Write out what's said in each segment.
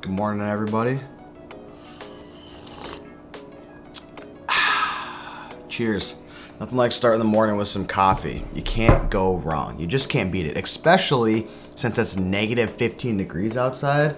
Good morning, everybody. Cheers. Nothing like starting the morning with some coffee. You can't go wrong. You just can't beat it, especially since it's negative 15 degrees outside.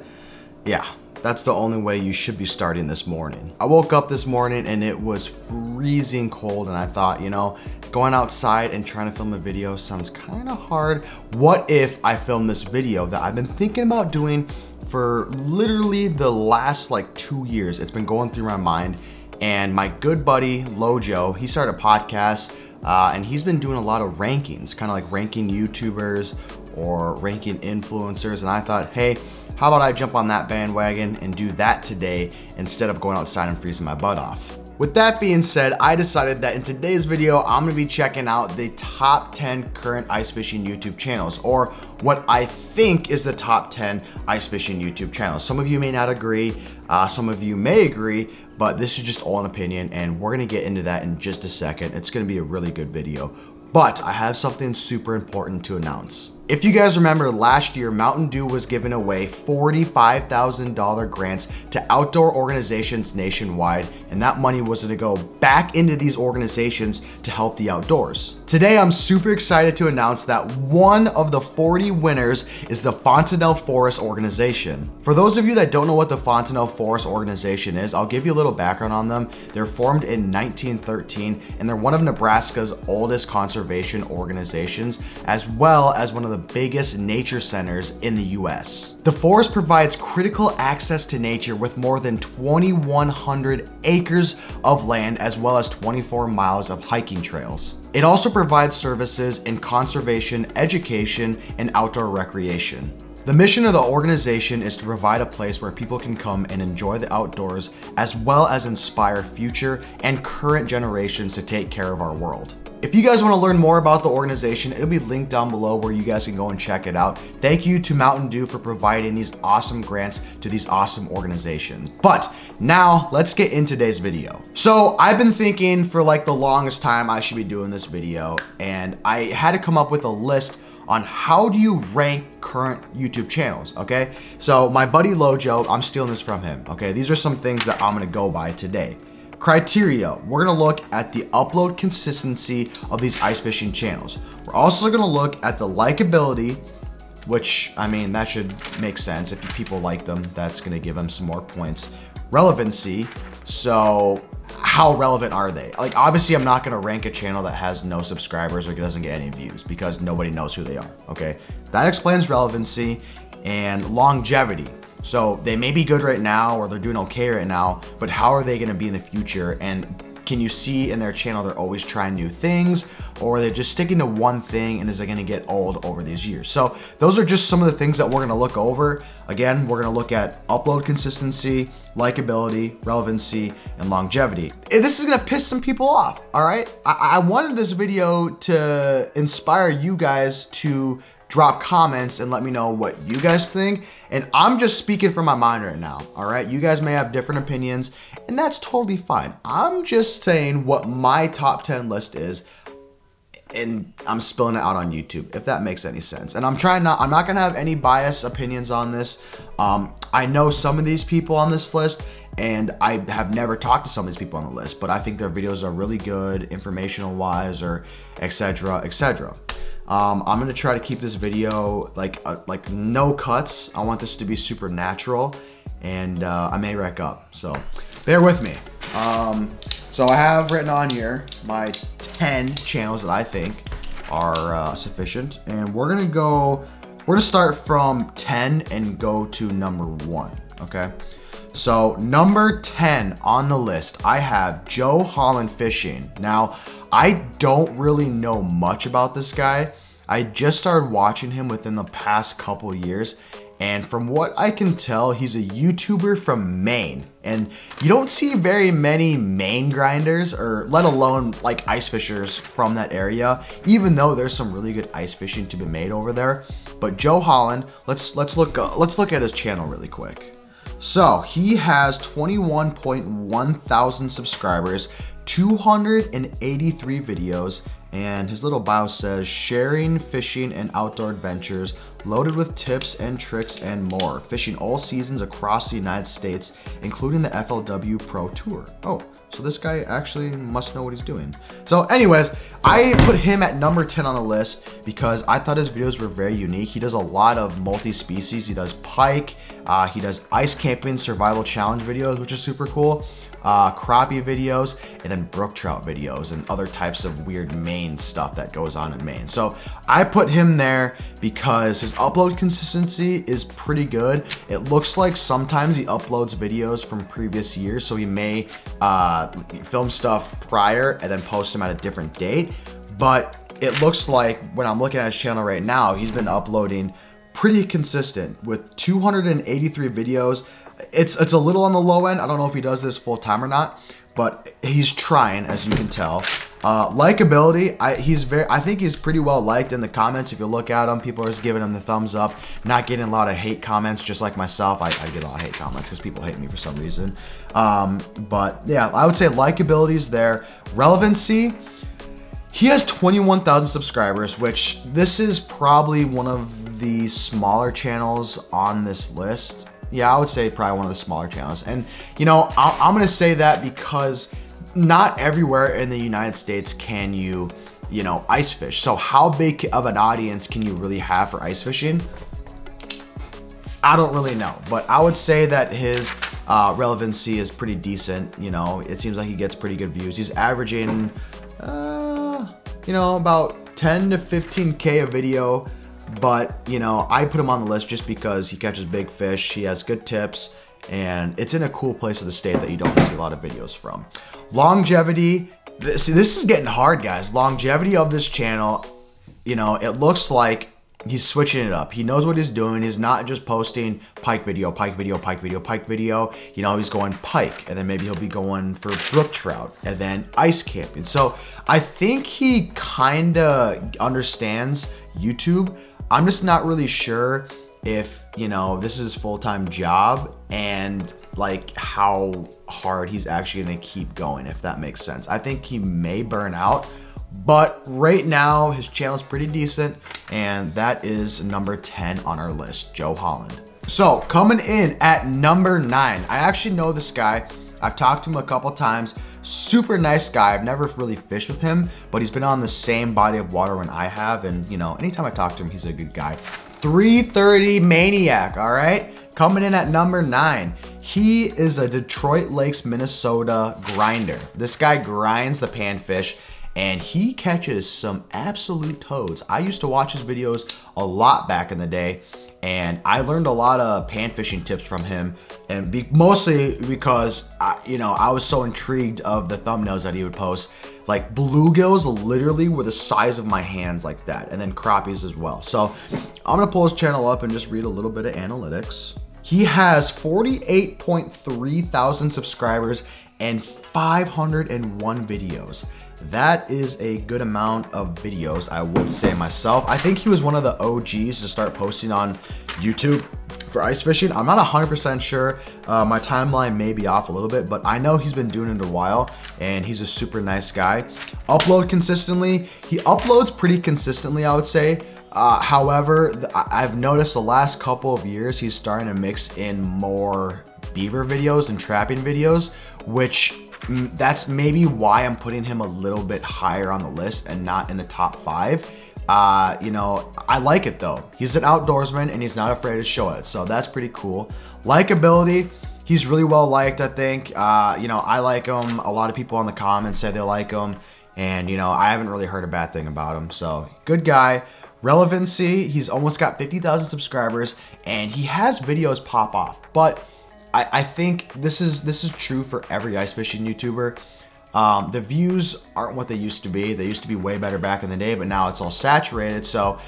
Yeah, that's the only way you should be starting this morning. I woke up this morning and it was freezing cold and I thought, you know, going outside and trying to film a video sounds kind of hard. What if I film this video that I've been thinking about doing for literally the last like two years? It's been going through my mind and my good buddy Lojo, he started a podcast uh, and he's been doing a lot of rankings, kind of like ranking YouTubers or ranking influencers. And I thought, hey, how about I jump on that bandwagon and do that today instead of going outside and freezing my butt off? With that being said, I decided that in today's video, I'm gonna be checking out the top 10 current ice fishing YouTube channels, or what I think is the top 10 ice fishing YouTube channels. Some of you may not agree, uh, some of you may agree, but this is just all an opinion, and we're gonna get into that in just a second. It's gonna be a really good video. But I have something super important to announce. If you guys remember last year, Mountain Dew was giving away $45,000 grants to outdoor organizations nationwide, and that money was gonna go back into these organizations to help the outdoors. Today, I'm super excited to announce that one of the 40 winners is the Fontenelle Forest Organization. For those of you that don't know what the Fontenelle Forest Organization is, I'll give you a little background on them. They're formed in 1913, and they're one of Nebraska's oldest conservation organizations, as well as one of the biggest nature centers in the US. The forest provides critical access to nature with more than 2,100 acres of land as well as 24 miles of hiking trails. It also provides services in conservation, education, and outdoor recreation. The mission of the organization is to provide a place where people can come and enjoy the outdoors as well as inspire future and current generations to take care of our world. If you guys want to learn more about the organization, it'll be linked down below where you guys can go and check it out. Thank you to Mountain Dew for providing these awesome grants to these awesome organizations. But now let's get in today's video. So I've been thinking for like the longest time I should be doing this video and I had to come up with a list on how do you rank current YouTube channels, okay? So my buddy Lojo, I'm stealing this from him, okay? These are some things that I'm gonna go by today. Criteria, we're gonna look at the upload consistency of these ice fishing channels. We're also gonna look at the likability, which, I mean, that should make sense. If people like them, that's gonna give them some more points. Relevancy, so how relevant are they? Like, obviously, I'm not gonna rank a channel that has no subscribers or doesn't get any views because nobody knows who they are, okay? That explains relevancy and longevity. So they may be good right now or they're doing okay right now, but how are they gonna be in the future? And can you see in their channel they're always trying new things or are they're just sticking to one thing and is it gonna get old over these years? So those are just some of the things that we're gonna look over. Again, we're gonna look at upload consistency, likability, relevancy, and longevity. This is gonna piss some people off, all right? I, I wanted this video to inspire you guys to drop comments and let me know what you guys think. And I'm just speaking from my mind right now, all right? You guys may have different opinions, and that's totally fine. I'm just saying what my top 10 list is, and I'm spilling it out on YouTube, if that makes any sense. And I'm trying not, I'm not gonna have any bias opinions on this. Um, I know some of these people on this list, and I have never talked to some of these people on the list, but I think their videos are really good, informational wise, or etc. etc. Um, I'm gonna try to keep this video like uh, like no cuts. I want this to be super natural, and uh, I may wreck up, so bear with me. Um, so I have written on here my 10 channels that I think are uh, sufficient, and we're gonna go. We're gonna start from 10 and go to number one. Okay. So number 10 on the list, I have Joe Holland Fishing. Now, I don't really know much about this guy. I just started watching him within the past couple years. And from what I can tell, he's a YouTuber from Maine. And you don't see very many Maine grinders or let alone like ice fishers from that area, even though there's some really good ice fishing to be made over there. But Joe Holland, let's let's look uh, let's look at his channel really quick. So he has 21.1 thousand subscribers, 283 videos, And his little bio says, sharing fishing and outdoor adventures loaded with tips and tricks and more. Fishing all seasons across the United States, including the FLW Pro Tour. Oh, so this guy actually must know what he's doing. So anyways, I put him at number 10 on the list because I thought his videos were very unique. He does a lot of multi-species. He does pike, uh, he does ice camping survival challenge videos, which is super cool uh, crappie videos, and then brook trout videos and other types of weird Maine stuff that goes on in Maine. So I put him there because his upload consistency is pretty good. It looks like sometimes he uploads videos from previous years, so he may uh, film stuff prior and then post them at a different date. But it looks like when I'm looking at his channel right now, he's been uploading pretty consistent with 283 videos it's it's a little on the low end. I don't know if he does this full time or not, but he's trying, as you can tell. Uh, likability, I, he's very, I think he's pretty well liked in the comments. If you look at him, people are just giving him the thumbs up, not getting a lot of hate comments, just like myself. I, I get a lot of hate comments because people hate me for some reason. Um, but yeah, I would say likability is there. Relevancy, he has 21,000 subscribers, which this is probably one of the smaller channels on this list. Yeah, I would say probably one of the smaller channels. And, you know, I'm going to say that because not everywhere in the United States can you, you know, ice fish. So how big of an audience can you really have for ice fishing? I don't really know, but I would say that his uh, relevancy is pretty decent. You know, it seems like he gets pretty good views. He's averaging, uh, you know, about 10 to 15K a video but, you know, I put him on the list just because he catches big fish, he has good tips, and it's in a cool place of the state that you don't see a lot of videos from. Longevity, see, this is getting hard, guys. Longevity of this channel, you know, it looks like he's switching it up. He knows what he's doing. He's not just posting pike video, pike video, pike video, pike video. You know, he's going pike, and then maybe he'll be going for brook trout, and then ice camping. So I think he kind of understands YouTube I'm just not really sure if, you know, this is full-time job and like how hard he's actually gonna keep going, if that makes sense. I think he may burn out, but right now his channel is pretty decent and that is number 10 on our list, Joe Holland. So coming in at number nine, I actually know this guy. I've talked to him a couple times. Super nice guy. I've never really fished with him, but he's been on the same body of water when I have. And, you know, anytime I talk to him, he's a good guy. 330 Maniac, all right? Coming in at number nine, he is a Detroit Lakes, Minnesota grinder. This guy grinds the panfish and he catches some absolute toads. I used to watch his videos a lot back in the day and I learned a lot of pan fishing tips from him and be, mostly because I, you know I was so intrigued of the thumbnails that he would post. Like bluegills literally were the size of my hands like that and then crappies as well. So I'm gonna pull his channel up and just read a little bit of analytics. He has 48.3 thousand subscribers and 501 videos that is a good amount of videos, I would say myself. I think he was one of the OGs to start posting on YouTube for ice fishing. I'm not 100% sure. Uh, my timeline may be off a little bit, but I know he's been doing it a while and he's a super nice guy. Upload consistently. He uploads pretty consistently, I would say. Uh, however, I've noticed the last couple of years he's starting to mix in more beaver videos and trapping videos, which that's maybe why I'm putting him a little bit higher on the list and not in the top five. Uh, you know, I like it though. He's an outdoorsman and he's not afraid to show it. So that's pretty cool. Likability, he's really well liked, I think. Uh, you know, I like him. A lot of people in the comments say they like him. And, you know, I haven't really heard a bad thing about him. So, good guy. Relevancy, he's almost got 50,000 subscribers and he has videos pop off. But I, I think this is this is true for every ice fishing YouTuber. Um, the views aren't what they used to be. They used to be way better back in the day, but now it's all saturated. So,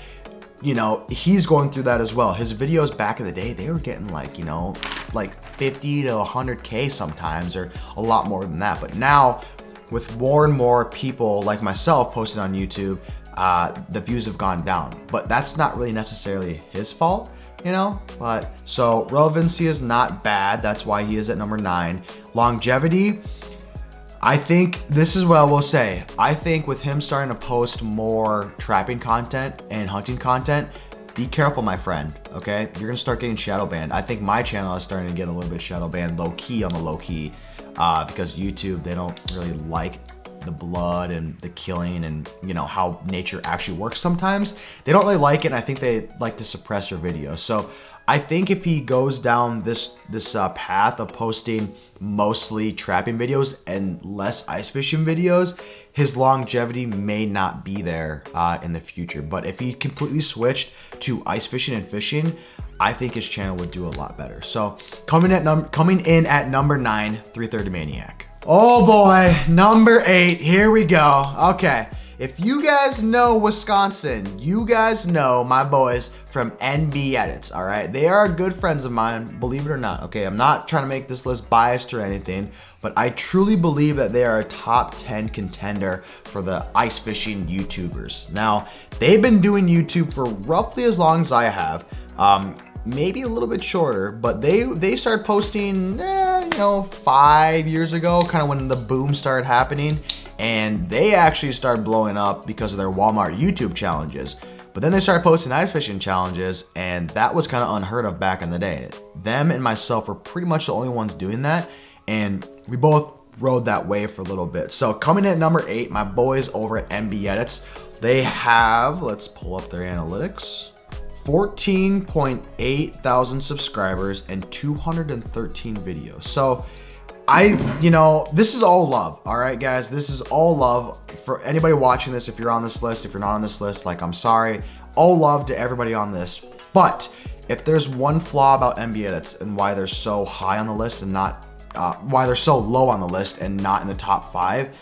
you know, he's going through that as well. His videos back in the day, they were getting like, you know, like 50 to 100K sometimes or a lot more than that. But now with more and more people like myself posting on YouTube, uh, the views have gone down. But that's not really necessarily his fault you know? But so relevancy is not bad. That's why he is at number nine. Longevity, I think this is what I will say. I think with him starting to post more trapping content and hunting content, be careful, my friend, okay? You're gonna start getting shadow banned. I think my channel is starting to get a little bit shadow banned, low key on the low key, uh, because YouTube, they don't really like the blood and the killing and you know how nature actually works sometimes they don't really like it and i think they like to suppress your videos so i think if he goes down this this uh, path of posting mostly trapping videos and less ice fishing videos, his longevity may not be there uh, in the future. But if he completely switched to ice fishing and fishing, I think his channel would do a lot better. So coming at num coming in at number nine, 330 Maniac. Oh boy, number eight, here we go. Okay. If you guys know Wisconsin, you guys know my boys from NB Edits, all right? They are good friends of mine, believe it or not, okay? I'm not trying to make this list biased or anything, but I truly believe that they are a top 10 contender for the ice fishing YouTubers. Now, they've been doing YouTube for roughly as long as I have. Um, maybe a little bit shorter, but they they started posting, eh, you know, five years ago, kind of when the boom started happening, and they actually started blowing up because of their Walmart YouTube challenges. But then they started posting ice fishing challenges, and that was kind of unheard of back in the day. Them and myself were pretty much the only ones doing that, and we both rode that wave for a little bit. So coming in at number eight, my boys over at NB Edits, they have, let's pull up their analytics. 14.8 thousand subscribers and 213 videos. So I, you know, this is all love, all right, guys? This is all love for anybody watching this. If you're on this list, if you're not on this list, like, I'm sorry. All love to everybody on this. But if there's one flaw about NB Edits and why they're so high on the list and not, uh, why they're so low on the list and not in the top five,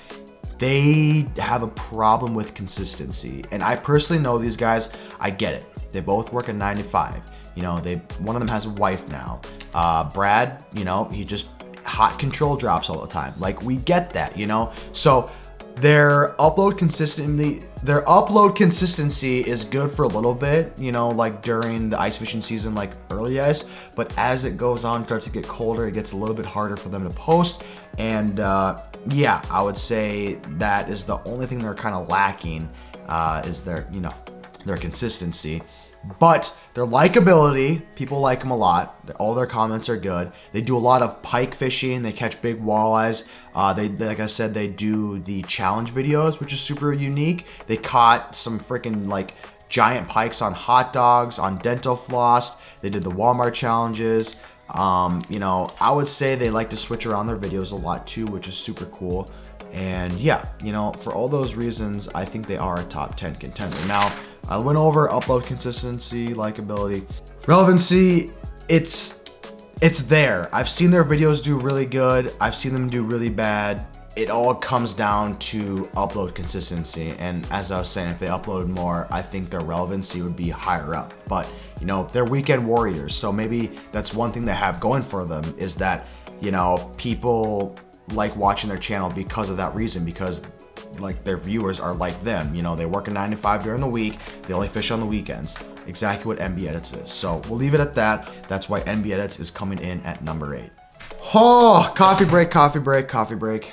they have a problem with consistency. And I personally know these guys, I get it. They both work at 9 to 5. You know, they one of them has a wife now. Uh, Brad, you know, he just hot control drops all the time. Like we get that, you know? So their upload consistency their upload consistency is good for a little bit you know like during the ice fishing season like early ice but as it goes on starts to get colder it gets a little bit harder for them to post and uh, yeah i would say that is the only thing they're kind of lacking uh, is their you know their consistency but their likability, people like them a lot. All their comments are good. They do a lot of pike fishing. They catch big walleyes. Uh, they, like I said, they do the challenge videos, which is super unique. They caught some freaking like giant pikes on hot dogs, on dental floss. They did the Walmart challenges. Um, you know, I would say they like to switch around their videos a lot too, which is super cool. And yeah, you know, for all those reasons, I think they are a top 10 contender. Now, I went over upload consistency, likability, relevancy. It's it's there. I've seen their videos do really good. I've seen them do really bad. It all comes down to upload consistency. And as I was saying, if they upload more, I think their relevancy would be higher up. But, you know, they're weekend warriors. So maybe that's one thing they have going for them is that, you know, people like watching their channel because of that reason, because like their viewers are like them. You know, they work a nine to five during the week. They only fish on the weekends. Exactly what NB Edits is. So we'll leave it at that. That's why NB Edits is coming in at number eight. Oh, coffee break, coffee break, coffee break.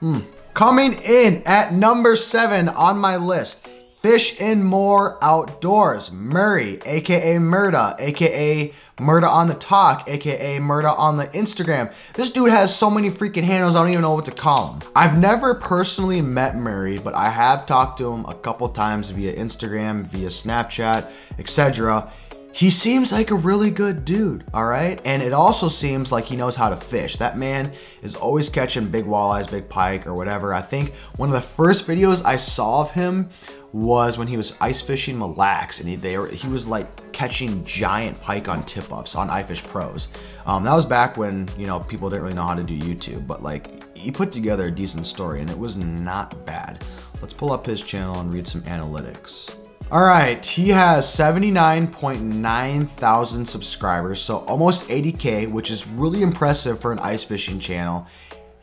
Hmm. Coming in at number seven on my list, Fish and More Outdoors, Murray, aka Murda, aka Murda on the Talk, aka Murda on the Instagram. This dude has so many freaking handles, I don't even know what to call him. I've never personally met Murray, but I have talked to him a couple times via Instagram, via Snapchat, etc. He seems like a really good dude, all right? And it also seems like he knows how to fish. That man is always catching big walleyes, big pike, or whatever. I think one of the first videos I saw of him was when he was ice fishing Mille Lacs and he, they were, he was like catching giant pike on tip ups on iFish Pros. Um, that was back when, you know, people didn't really know how to do YouTube, but like he put together a decent story and it was not bad. Let's pull up his channel and read some analytics. All right, he has 79.9 thousand subscribers, so almost 80K, which is really impressive for an ice fishing channel.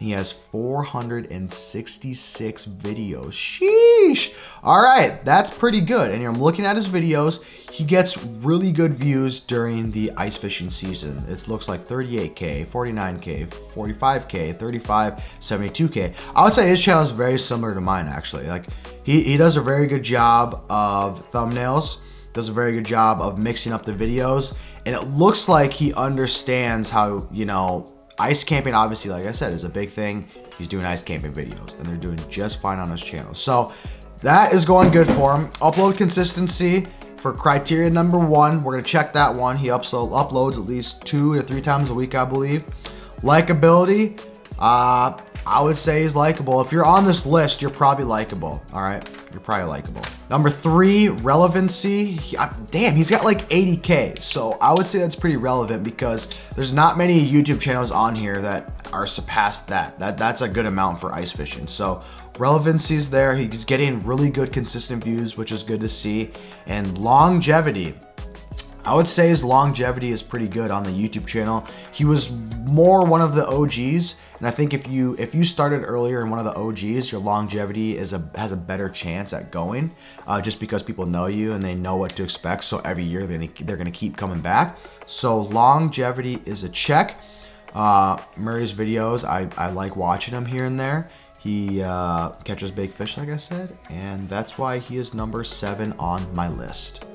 He has 466 videos. Sheesh. All right, that's pretty good. And I'm looking at his videos. He gets really good views during the ice fishing season. It looks like 38K, 49K, 45K, 35, 72K. I would say his channel is very similar to mine actually. Like he, he does a very good job of thumbnails, does a very good job of mixing up the videos. And it looks like he understands how, you know, ice camping obviously like i said is a big thing. He's doing ice camping videos and they're doing just fine on his channel. So that is going good for him. Upload consistency for criteria number one. We're gonna check that one. He upload, uploads at least two to three times a week i believe. Likability uh I would say he's likable. If you're on this list, you're probably likable. All right, you're probably likable. Number three, relevancy. He, uh, damn, he's got like 80K. So I would say that's pretty relevant because there's not many YouTube channels on here that are surpassed that. That That's a good amount for ice fishing. So relevancy is there. He's getting really good consistent views, which is good to see. And longevity. I would say his longevity is pretty good on the YouTube channel. He was more one of the OGs and I think if you if you started earlier in one of the OGs, your longevity is a has a better chance at going, uh, just because people know you and they know what to expect. So every year they're gonna, they're gonna keep coming back. So longevity is a check. Uh, Murray's videos, I, I like watching them here and there. He uh, catches big fish, like I said, and that's why he is number seven on my list.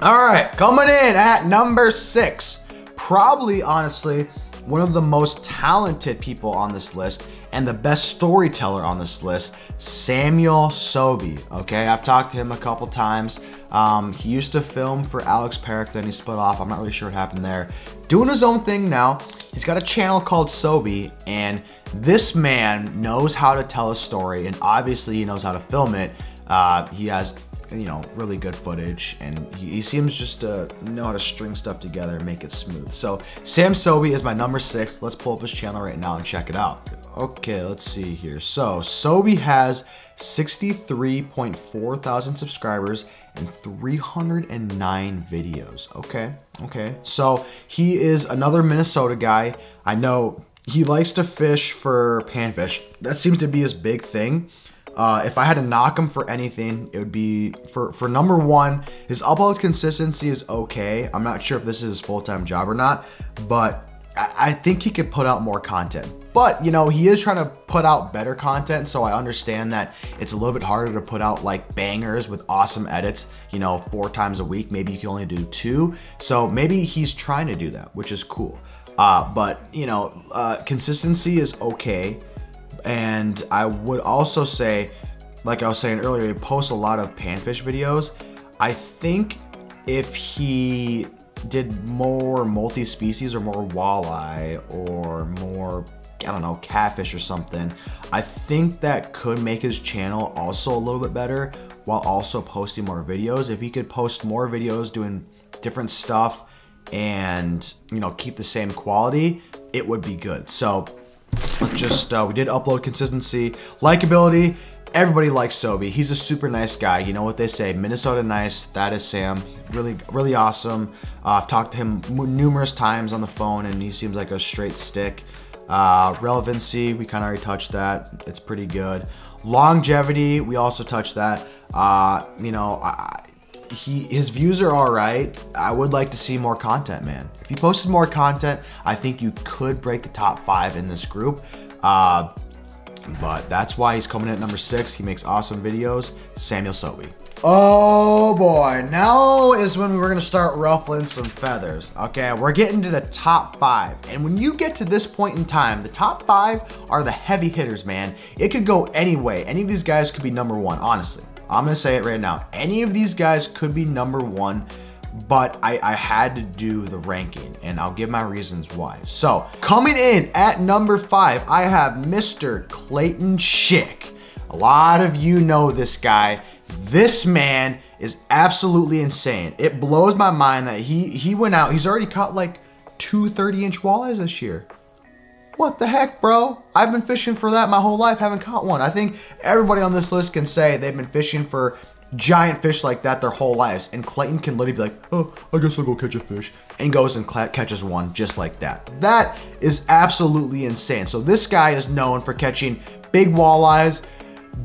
All right, coming in at number six. Probably, honestly, one of the most talented people on this list and the best storyteller on this list, Samuel Sobey. Okay, I've talked to him a couple times. Um, he used to film for Alex Perrick, then he split off. I'm not really sure what happened there. Doing his own thing now. He's got a channel called Sobey, and this man knows how to tell a story, and obviously he knows how to film it. Uh, he has you know, really good footage and he, seems just to know how to string stuff together and make it smooth. So Sam Sobey is my number six. Let's pull up his channel right now and check it out. Okay, let's see here. So Sobey has 63.4 thousand subscribers and 309 videos. Okay, okay. So he is another Minnesota guy. I know he likes to fish for panfish. That seems to be his big thing. Uh, if I had to knock him for anything, it would be for, for number one, his upload consistency is okay. I'm not sure if this is his full-time job or not, but I, I think he could put out more content. But, you know, he is trying to put out better content, so I understand that it's a little bit harder to put out like bangers with awesome edits, you know, four times a week. Maybe you can only do two. So maybe he's trying to do that, which is cool. Uh, but, you know, uh, consistency is okay. And I would also say, like I was saying earlier, he posts a lot of panfish videos. I think if he did more multi-species or more walleye or more, I don't know, catfish or something, I think that could make his channel also a little bit better while also posting more videos. If he could post more videos doing different stuff and, you know, keep the same quality, it would be good. So just, uh, we did upload consistency, likability. Everybody likes Sobey. He's a super nice guy. You know what they say, Minnesota nice, that is Sam. Really, really awesome. Uh, I've talked to him numerous times on the phone and he seems like a straight stick. Uh, relevancy, we kind of already touched that. It's pretty good. Longevity, we also touched that. Uh, you know, I, he his views are all right. I would like to see more content, man. If you posted more content, I think you could break the top five in this group. Uh, but that's why he's coming in at number six. He makes awesome videos. Samuel Sobey. Oh boy, now is when we're gonna start ruffling some feathers. Okay, we're getting to the top five. And when you get to this point in time, the top five are the heavy hitters, man. It could go any way. Any of these guys could be number one, honestly. I'm gonna say it right now. Any of these guys could be number one, but I, I, had to do the ranking and I'll give my reasons why. So coming in at number five, I have Mr. Clayton Schick. A lot of you know this guy. This man is absolutely insane. It blows my mind that he, he went out, he's already caught like two 30 inch walleyes this year. What the heck, bro? I've been fishing for that my whole life, haven't caught one. I think everybody on this list can say they've been fishing for giant fish like that their whole lives. And Clayton can literally be like, oh, I guess I'll go catch a fish. And goes and catches one just like that. That is absolutely insane. So this guy is known for catching big walleyes,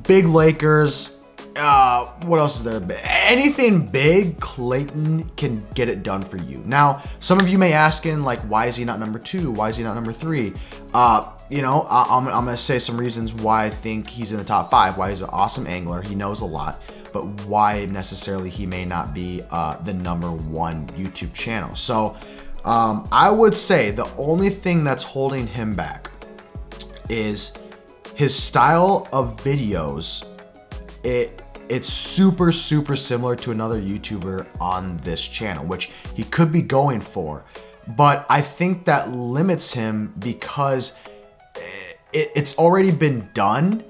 big Lakers, uh, what else is there? Anything big, Clayton can get it done for you. Now, some of you may ask in like, why is he not number two? Why is he not number three? Uh, you know, I, am gonna say some reasons why I think he's in the top five. Why he's an awesome angler. He knows a lot, but why necessarily he may not be uh, the number one YouTube channel. So, um, I would say the only thing that's holding him back is his style of videos. It it's super, super similar to another YouTuber on this channel, which he could be going for. But I think that limits him because eh, it, it's already been done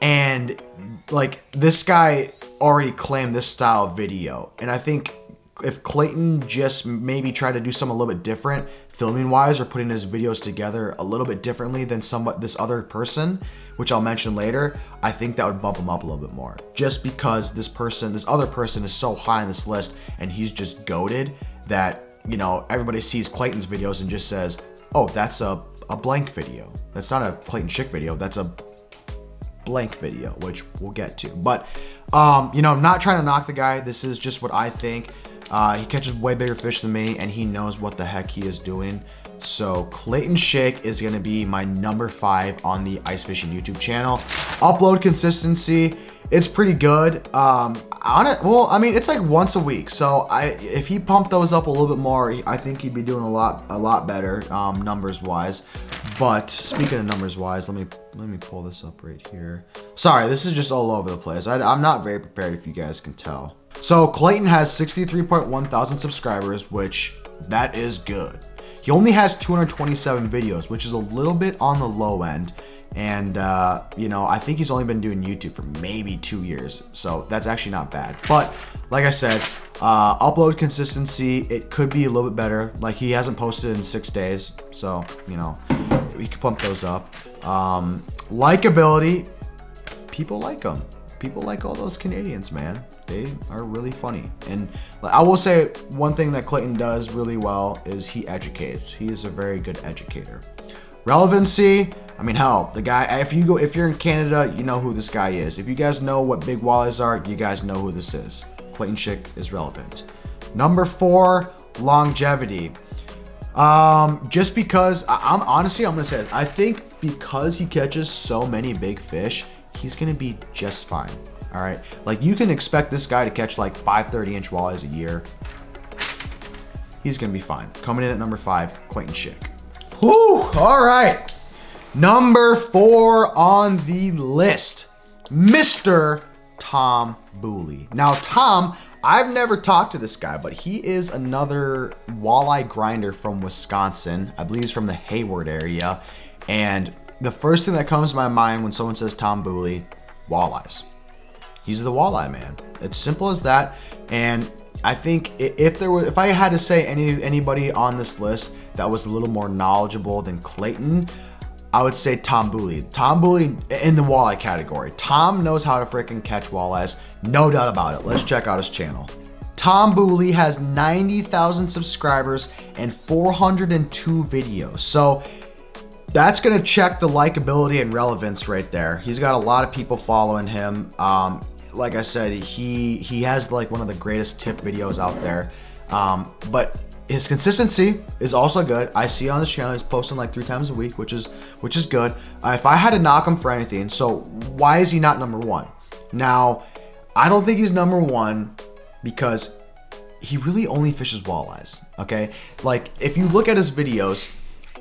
and like this guy already claimed this style of video. And I think if Clayton just maybe tried to do something a little bit different, filming wise, or putting his videos together a little bit differently than somewhat this other person, which I'll mention later, I think that would bump him up a little bit more. Just because this person, this other person is so high on this list and he's just goaded that, you know, everybody sees Clayton's videos and just says, oh, that's a, a blank video. That's not a Clayton Schick video. That's a blank video, which we'll get to. But, um, you know, I'm not trying to knock the guy. This is just what I think. Uh, he catches way bigger fish than me, and he knows what the heck he is doing. So Clayton Schick is to be my number five on the ice fishing YouTube channel. Upload consistency, it's pretty good. Um, on it, well, I mean, it's like once a week. So I, if he pumped those up a little bit more, I think he'd be doing a lot, a lot better um, numbers wise. But speaking of numbers wise, let me let me pull this up right here. Sorry, this is just all over the place. I, I'm not very prepared, if you guys can tell. So Clayton has 63.1 thousand subscribers, which that is good. He only has 227 videos, which is a little bit on the low end. And, uh, you know, I think he's only been doing YouTube for maybe two years. So that's actually not bad. But like I said, uh, upload consistency, it could be a little bit better. Like he hasn't posted in six days. So, you know, we could pump those up. Um, likability, people like him. People like all those Canadians, man they are really funny. And I will say one thing that Clayton does really well is he educates. He is a very good educator. Relevancy, I mean, hell, the guy, if you go, if you're in Canada, you know who this guy is. If you guys know what big walleyes are, you guys know who this is. Clayton Schick is relevant. Number four, longevity. Um, just because, I, am honestly, I'm gonna say this. I think because he catches so many big fish, he's gonna be just fine all right? Like you can expect this guy to catch like five 30 inch walleyes a year. He's gonna be fine. Coming in at number five, Clayton Schick. Whew, all right. Number four on the list, Mr. Tom Booley. Now, Tom, I've never talked to this guy, but he is another walleye grinder from Wisconsin. I believe he's from the Hayward area. And the first thing that comes to my mind when someone says Tom Booley, walleyes. He's the walleye man. It's simple as that. And I think if there were, if I had to say any anybody on this list that was a little more knowledgeable than Clayton, I would say Tom Booley. Tom Booley in the walleye category. Tom knows how to freaking catch walleyes, no doubt about it. Let's check out his channel. Tom Booley has 90,000 subscribers and 402 videos. So that's gonna check the likability and relevance right there. He's got a lot of people following him. Um, like I said, he he has like one of the greatest tip videos out there. Um, but his consistency is also good. I see on his channel he's posting like three times a week, which is which is good. Uh, if I had to knock him for anything, so why is he not number one? Now, I don't think he's number one because he really only fishes walleyes. Okay, like if you look at his videos,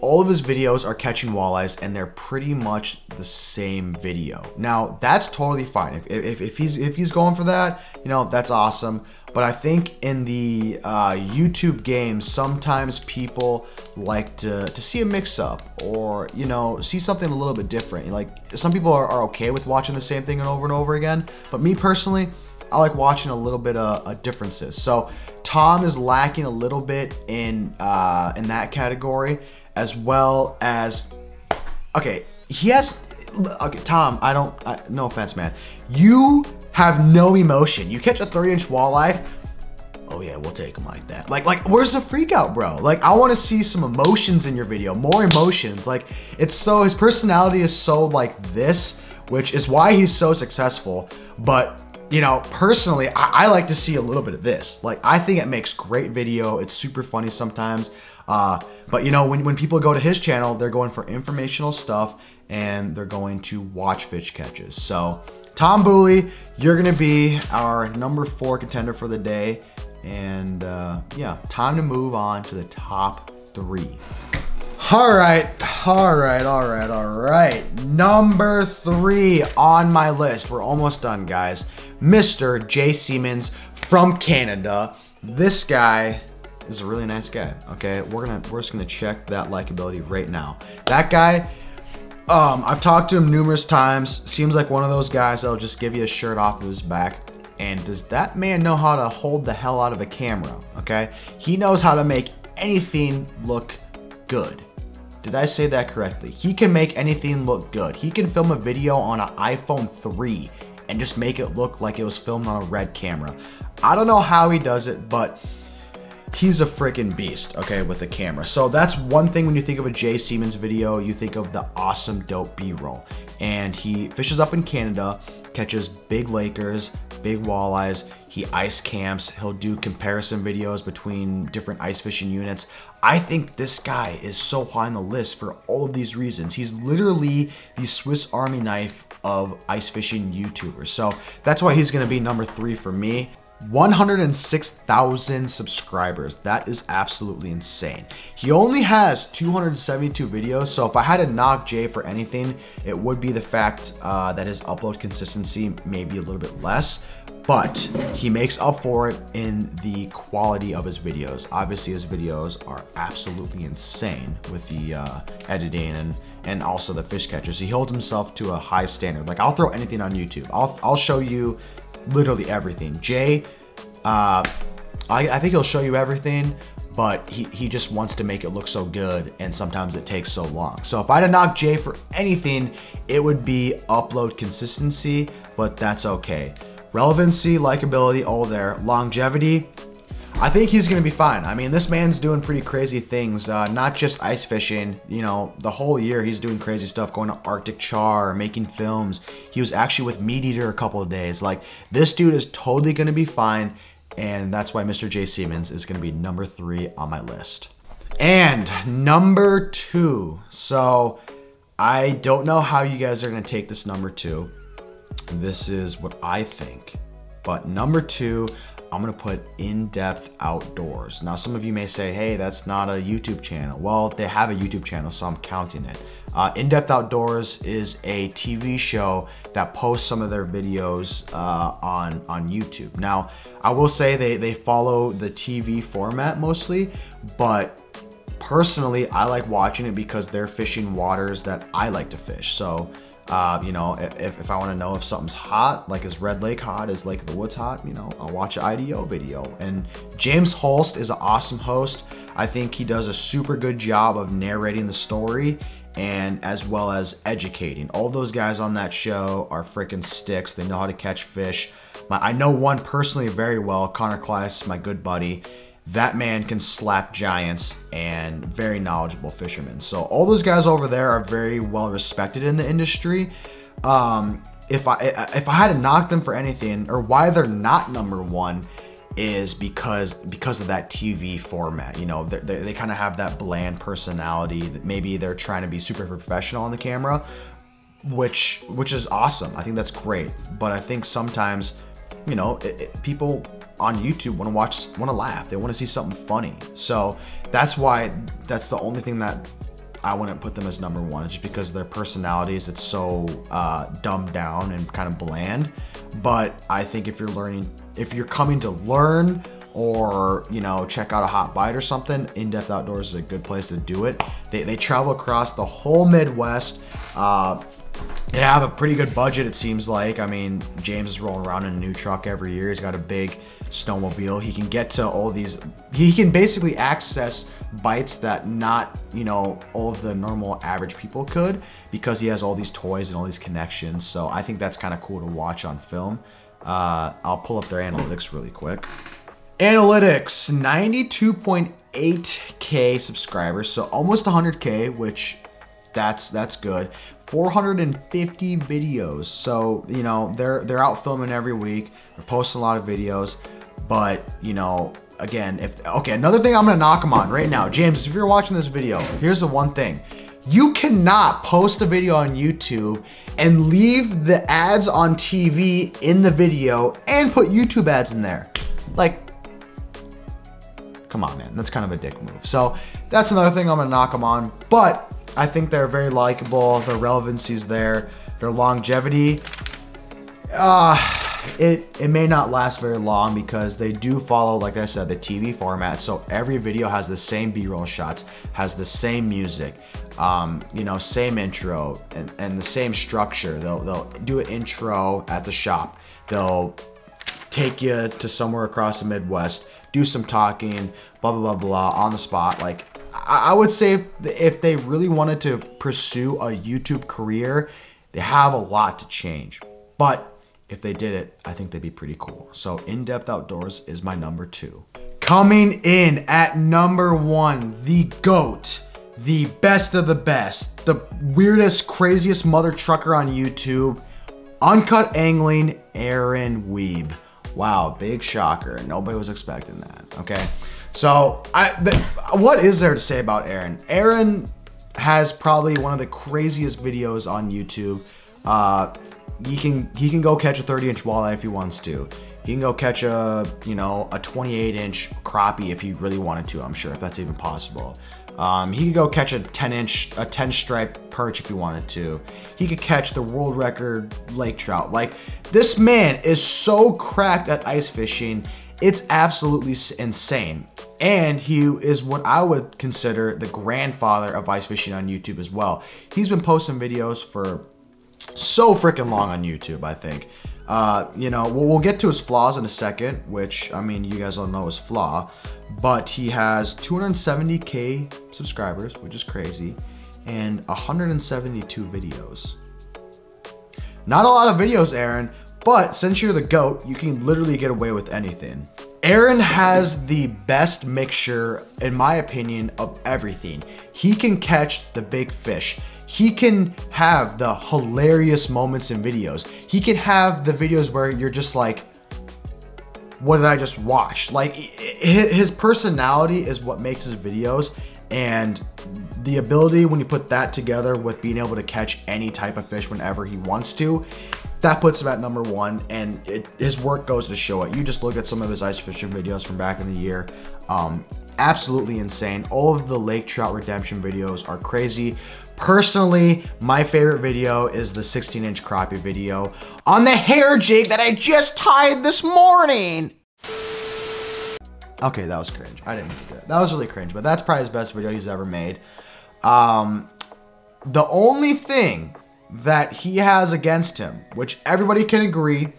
all of his videos are catching walleyes and they're pretty much the same video. Now that's totally fine. If, if, if he's if he's going for that, you know, that's awesome. But I think in the uh, YouTube game, sometimes people like to, to see a mix up or, you know, see something a little bit different. Like some people are, are okay with watching the same thing over and over again. But me personally, I like watching a little bit of, of differences. So Tom is lacking a little bit in uh, in that category as well as, okay, he has, okay, Tom, I don't, I, no offense, man. You have no emotion. You catch a 30 inch walleye, oh yeah, we'll take him like that. Like, like, where's the freak out, bro? Like, I want to see some emotions in your video, more emotions. Like, it's so, his personality is so like this, which is why he's so successful. But, you know, personally, I, I like to see a little bit of this. Like, I think it makes great video. It's super funny sometimes. Uh, but you know, when, when people go to his channel, they're going for informational stuff and they're going to watch fish catches. So Tom Booley, you're gonna be our number four contender for the day. And uh, yeah, time to move on to the top three. All right, all right, all right, all right. Number three on my list. We're almost done, guys. Mr. Jay Siemens from Canada. This guy is a really nice guy. Okay, we're gonna we're just gonna check that likability right now. That guy um, I've talked to him numerous times. Seems like one of those guys that'll just give you a shirt off of his back. And does that man know how to hold the hell out of a camera? Okay, he knows how to make anything look good. Did I say that correctly? He can make anything look good. He can film a video on an iPhone 3 and just make it look like it was filmed on a red camera. I don't know how he does it, but he's a freaking beast, okay, with the camera. So that's one thing when you think of a Jay Siemens video, you think of the awesome dope B-roll. And he fishes up in Canada, catches big Lakers, big walleyes, he ice camps, he'll do comparison videos between different ice fishing units. I think this guy is so high on the list for all of these reasons. He's literally the Swiss Army knife of ice fishing YouTubers. So that's why he's gonna be number three for me. 106,000 subscribers. That is absolutely insane. He only has 272 videos, so if I had to knock Jay for anything, it would be the fact uh, that his upload consistency may be a little bit less, but he makes up for it in the quality of his videos. Obviously, his videos are absolutely insane with the uh, editing and, and also the fish catchers. He holds himself to a high standard. Like, I'll throw anything on YouTube. I'll, I'll show you literally everything. Jay, uh, I, I think he'll show you everything, but he, he just wants to make it look so good and sometimes it takes so long. So if I had to knock Jay for anything, it would be upload consistency, but that's okay. Relevancy, likability, all there. Longevity, I think he's to be fine. I mean, this man's doing pretty crazy things, uh, not just ice fishing. You know, the whole year he's doing crazy stuff, going to Arctic Char, making films. He was actually with Meat Eater a couple of days. Like, this dude is totally to be fine, and that's why Mr. Jay Siemens is to be number three on my list. And number two. So, I don't know how you guys are to take this number two. This is what I think. But number two, I'm gonna put in-depth outdoors. Now, some of you may say, hey, that's not a YouTube channel. Well, they have a YouTube channel, so I'm counting it. Uh, in-depth outdoors is a TV show that posts some of their videos uh, on, on YouTube. Now, I will say they, they follow the TV format mostly, but personally, I like watching it because they're fishing waters that I like to fish. So uh, you know, if, if I want to know if something's hot, like is Red Lake hot, is Lake of the Woods hot, you know, I'll watch an IDO video. And James Holst is an awesome host. I think he does a super good job of narrating the story and as well as educating. All those guys on that show are freaking sticks. They know how to catch fish. My, I know one personally very well, Connor Kleiss, my good buddy that man can slap giants and very knowledgeable fishermen. So all those guys over there are very well respected in the industry. Um, if I if I had to knock them for anything, or why they're not number one, is because because of that TV format. You know, they, they kind of have that bland personality. That maybe they're trying to be super professional on the camera, which which is awesome. I think that's great. But I think sometimes, you know, it, it, people on YouTube want to watch, want to laugh. They want to see something funny. So that's why that's the only thing that I wouldn't put them as number one. Just because their personalities, it's so uh, dumbed down and kind of bland. But I think if you're learning, if you're coming to learn or you know check out a hot bite or something in-depth outdoors is a good place to do it they, they travel across the whole midwest uh, they have a pretty good budget, it seems like. I mean, James is rolling around in a new truck every year. He's got a big snowmobile. He can get to all these, he can basically access bites that not, you know, all of the normal average people could because he has all these toys and all these connections. So I think that's kind of cool to watch on film. Uh, I'll pull up their analytics really quick. Analytics, 92.8k subscribers, so almost 100k, which that's that's good. 450 videos. So, you know, they're they're out filming every week. They're posting a lot of videos, but, you know, again, if okay, another thing I'm to knock them on right now. James, if you're watching this video, here's the one thing. You cannot post a video on YouTube and leave the ads on TV in the video and put YouTube ads in there. Like come on, man. That's kind of a dick move. So that's another thing I'm gonna knock them on. But I think they're very likable. Their relevancy's there. Their longevity, uh, it, it may not last very long because they do follow, like I said, the TV format. So every video has the same B-roll shots, has the same music, um, you know, same intro and, and the same structure. They'll, they'll do an intro at the shop. They'll take you to somewhere across the Midwest, do some talking, blah, blah, blah, blah, on the spot. Like, I would say if they really wanted to pursue a YouTube career, they have a lot to change. But if they did it, I think they'd be pretty cool. So In Depth Outdoors is my number two. Coming in at number one, the GOAT, the best of the best, the weirdest, craziest mother trucker on YouTube, Uncut Angling, Aaron Wiebe. Wow, big shocker. Nobody was expecting that, okay? So, I, what is there to say about Aaron? Aaron has probably one of the craziest videos on YouTube. Uh, he can he can go catch a 30 inch walleye if he wants to. He can go catch a you know a 28 inch crappie if he really wanted to. I'm sure if that's even possible. Um, he could go catch a 10 inch a 10 stripe perch if he wanted to. He could catch the world record lake trout. Like this man is so cracked at ice fishing. It's absolutely insane. And he is what I would consider the grandfather of ice fishing on YouTube as well. He's been posting videos for so freaking long on YouTube, I think. Uh, you know, we'll, we'll get to his flaws in a second, which, I mean, you guys all know his flaw. But he has 270k subscribers, which is crazy, and 172 videos. Not a lot of videos, Aaron, but since you're the GOAT, you can literally get away with anything. Aaron has the best mixture, in my opinion, of everything. He can catch the big fish he can have the hilarious moments in videos. He can have the videos where you're just like, what did I just watch? Like his personality is what makes his videos and the ability when you put that together with being able to catch any type of fish whenever he wants to, that puts him at number one and it, his work goes to show it. You just look at some of his ice fishing videos from back in the year. Um, absolutely insane. All of the lake trout redemption videos are crazy. Personally, my favorite video is the 16 inch crappie video on the hair jig that I just tied this morning. Okay, that was cringe. I didn't do that. That was really cringe, but that's probably his best video he's ever made. Um, the only thing that he has against him, which everybody can agree,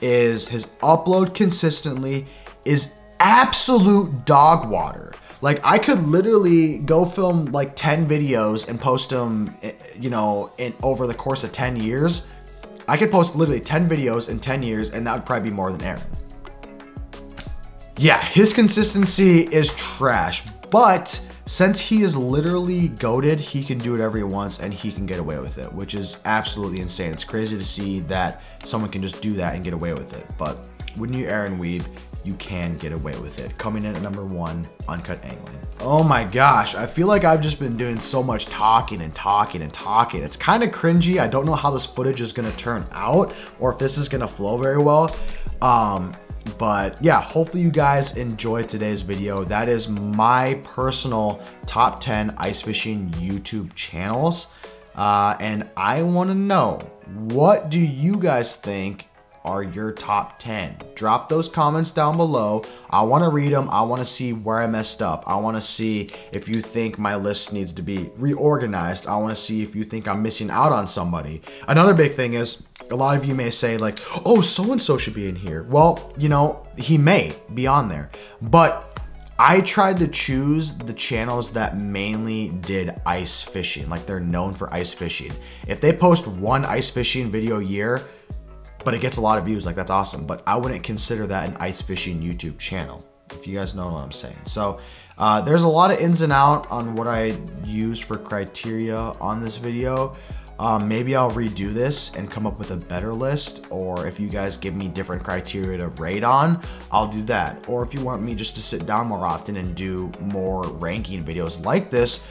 is his upload consistently is absolute dog water. Like I could literally go film like 10 videos and post them, eh, you know, in over the course of 10 years. I could post literally 10 videos in 10 years and that would probably be more than Aaron. Yeah, his consistency is trash, but since he is literally goaded, he can do whatever he wants and he can get away with it, which is absolutely insane. It's crazy to see that someone can just do that and get away with it. But wouldn't you Aaron Wiebe, you can get away with it. Coming in at number one, Uncut Angling. Oh my gosh, I feel like I've just been doing so much talking and talking and talking. It's kind of cringy. I don't know how this footage is gonna turn out or if this is gonna flow very well. Um, but yeah, hopefully you guys enjoyed today's video. That is my personal top 10 ice fishing YouTube channels. Uh, and I wanna know, what do you guys think are your top 10? Drop those comments down below. I want to read them. I want to see where I messed up. I want to see if you think my list needs to be reorganized. I want to see if you think I'm missing out on somebody. Another big thing is a lot of you may say like, oh, so-and-so should be in here. Well, you know, he may be on there, but I tried to choose the channels that mainly did ice fishing, like they're known for ice fishing. If they post one ice fishing video a year, but it gets a lot of views, like that's awesome. But I wouldn't consider that an ice fishing YouTube channel, if you guys know what I'm saying. So uh, there's a lot of ins and out on what I use for criteria on this video. Um, maybe I'll redo this and come up with a better list, or if you guys give me different criteria to rate on, I'll do that. Or if you want me just to sit down more often and do more ranking videos like this,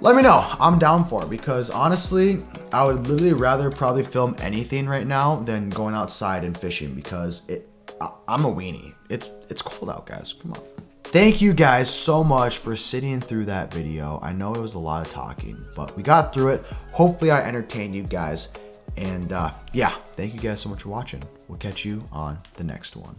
let me know. I'm down for it because honestly, I would literally rather probably film anything right now than going outside and fishing because it, I, I'm a weenie. It's, it's cold out, guys. Come on. Thank you guys so much for sitting through that video. I know it was a lot of talking, but we got through it. Hopefully I entertained you guys. And uh, yeah, thank you guys so much for watching. We'll catch you on the next one.